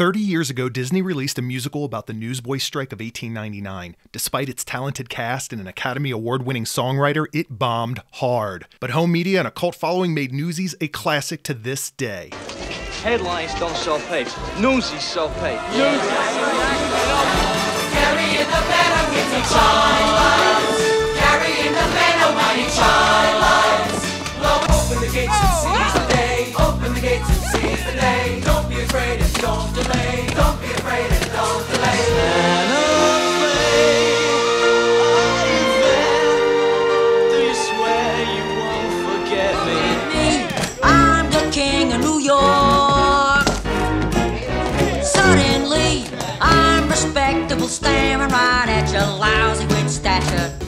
30 years ago, Disney released a musical about the Newsboys strike of 1899. Despite its talented cast and an Academy Award winning songwriter, it bombed hard. But home media and a cult following made Newsies a classic to this day. Headlines don't sell papers. Newsies sell papers be afraid don't delay. Don't be afraid don't delay. Stand Do you swear you won't forget me? I'm the king of New York. Suddenly, I'm respectable, staring right at your lousy with stature.